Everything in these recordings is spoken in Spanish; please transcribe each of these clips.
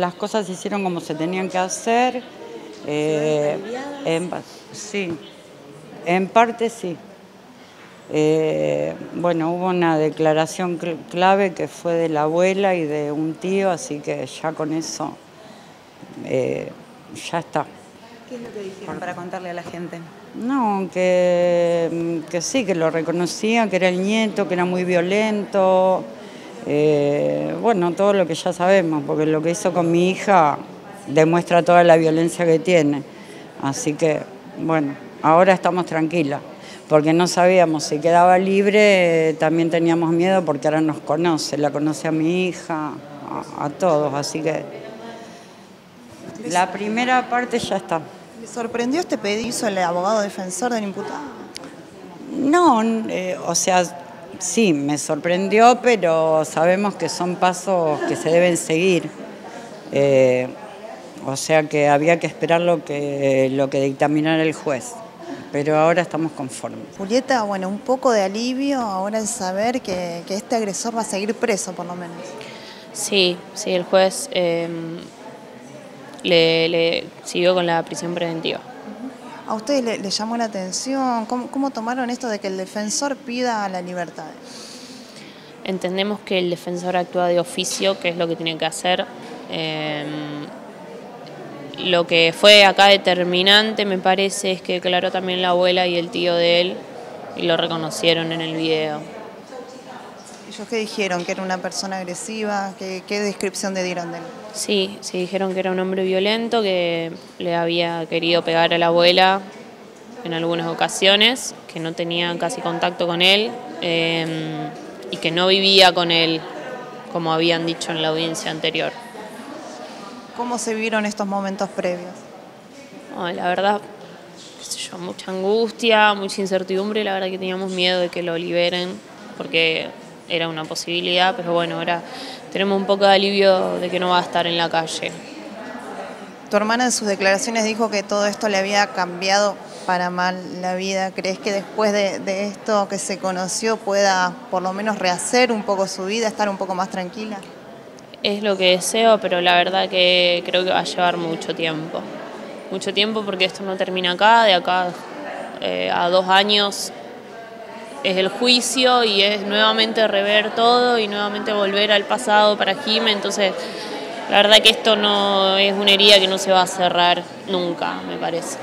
las cosas se hicieron como se tenían que hacer. Eh, en, sí, en parte sí. Eh, bueno, hubo una declaración clave que fue de la abuela y de un tío, así que ya con eso eh, ya está. ¿Qué es lo que dijeron para contarle a la gente? No, que, que sí, que lo reconocía, que era el nieto, que era muy violento. Eh, bueno, todo lo que ya sabemos, porque lo que hizo con mi hija demuestra toda la violencia que tiene. Así que, bueno, ahora estamos tranquilas, porque no sabíamos si quedaba libre, también teníamos miedo porque ahora nos conoce, la conoce a mi hija, a, todos, así que la primera parte ya está. ¿Le sorprendió este pedido el abogado defensor del imputado? No, eh, o sea, sí, me sorprendió, pero sabemos que son pasos que se deben seguir. Eh, o sea que había que esperar lo que, lo que dictaminara el juez. Pero ahora estamos conformes. Julieta, bueno, un poco de alivio ahora el saber que, este agresor va a seguir preso, por lo menos. Sí, sí, el juez em, le, siguió con la prisión preventiva. ¿A ustedes le, llamó la atención? ¿Cómo, tomaron esto de que el defensor pida la libertad? Entendemos que el defensor actúa de oficio, que es lo que tiene que hacer. Em, lo que fue acá determinante, me parece, es que declaró también la abuela y el tío de él y lo reconocieron en el video. ¿Ellos qué dijeron? ¿Que era una persona agresiva? ¿Qué, qué descripción le dieron de él? Sí, sí, dijeron que era un hombre violento, que le había querido pegar a la abuela en algunas ocasiones, que no tenía casi contacto con él em, y que no vivía con él, como habían dicho en la audiencia anterior. ¿Cómo se vieron estos momentos previos? la verdad, yo, mucha angustia, mucha incertidumbre, la verdad que teníamos miedo de que lo liberen, porque era una posibilidad, pero bueno, ahora tenemos un poco de alivio de que no va a estar en la calle. Tu hermana en sus declaraciones dijo que todo esto le había cambiado para mal la vida. ¿Crees que después de, esto que se conoció pueda por lo menos rehacer un poco su vida, estar un poco más tranquila? Es lo que deseo, pero la verdad que creo que va a llevar mucho tiempo. Mucho tiempo porque esto no termina acá, de acá eh, a dos años es el juicio y es nuevamente rever todo y nuevamente volver al pasado para Jime, entonces la verdad que esto no es una herida que no se va a cerrar nunca, me parece.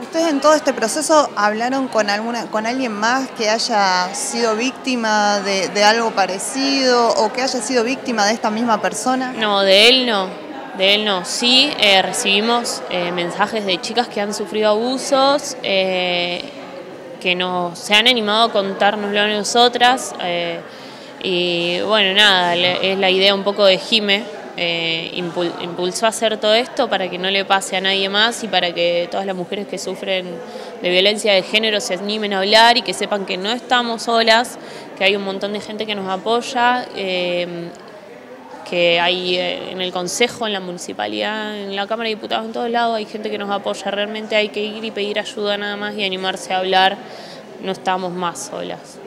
¿Ustedes en todo este proceso hablaron con alguna, con alguien más que haya sido víctima de, algo parecido o que haya sido víctima de esta misma persona? No, de él no, de él no. Sí, eh, recibimos eh, mensajes de chicas que han sufrido abusos. Eh, que nos se han animado a contárnoslo a nosotras. Eh, y bueno, nada, es la idea un poco de Jime, eh, impulsó a hacer todo esto para que no le pase a nadie más y para que todas las mujeres que sufren de violencia de género se animen a hablar y que sepan que no estamos solas, que hay un montón de gente que nos apoya. Eh, que hay en el Consejo, en la Municipalidad, en la Cámara de Diputados, en todos lados hay gente que nos apoya. Realmente hay que ir y pedir ayuda nada más y animarse a hablar. No estamos más solas.